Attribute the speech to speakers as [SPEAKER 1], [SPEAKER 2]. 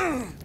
[SPEAKER 1] Mm.